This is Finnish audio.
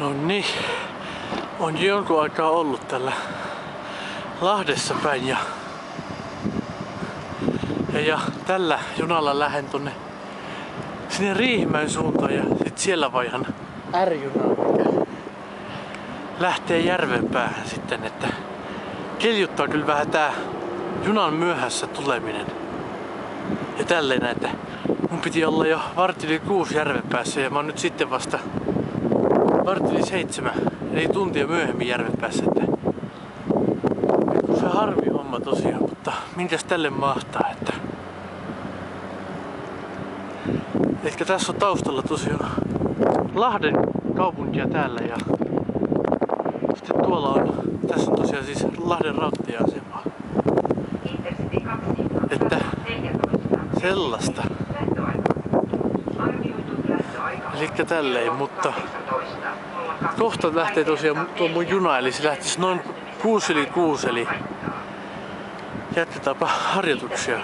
No niin, on jonkun aikaa ollut tällä Lahdessa päin ja, ja, ja tällä junalla lähden tonne sinne Riihimäen suuntaan ja sit siellä vaihan mikä lähtee järven päähän sitten, että keljuttaa kyllä vähän tää junan myöhässä tuleminen. Ja tälleen, että mun piti olla jo vartili kuusi järven päässä ja mä oon nyt sitten vasta vartili seitsemän, eli tuntia myöhemmin järven päässä. Että se harvi homma tosiaan, mutta minkäs tälle mahtaa, että Ehkä tässä on taustalla tosiaan Lahden kaupunkia täällä ja sitten tuolla on, tässä on tosiaan siis Lahden rautatieasema. Että sellaista. Eli tälleen, mutta kohta lähtee tosiaan tuo mun juna, eli se lähtisi noin 6 yli 6, eli jatketaanpa harjoituksia.